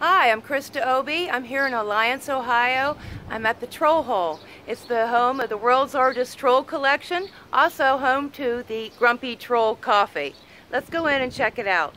Hi, I'm Krista Obi. I'm here in Alliance, Ohio. I'm at the Troll Hole. It's the home of the world's largest troll collection, also home to the Grumpy Troll Coffee. Let's go in and check it out.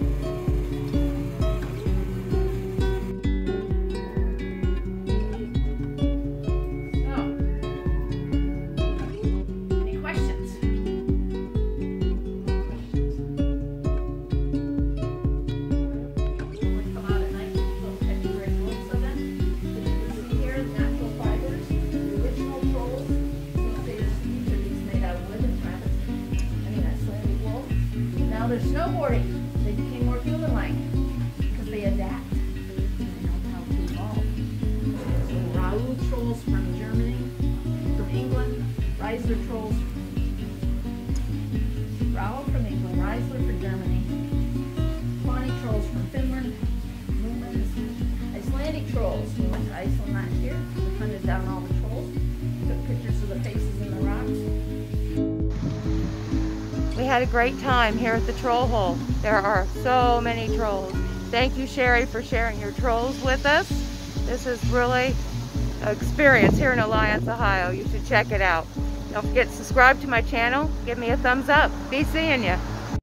they're snowboarding. They became more human-like because they adapt. Raoul trolls from Germany, from England, Reisler trolls. Had a great time here at the Troll Hole. There are so many trolls. Thank you, Sherry, for sharing your trolls with us. This is really an experience here in Alliance, Ohio. You should check it out. Don't forget to subscribe to my channel. Give me a thumbs up. Be seeing you.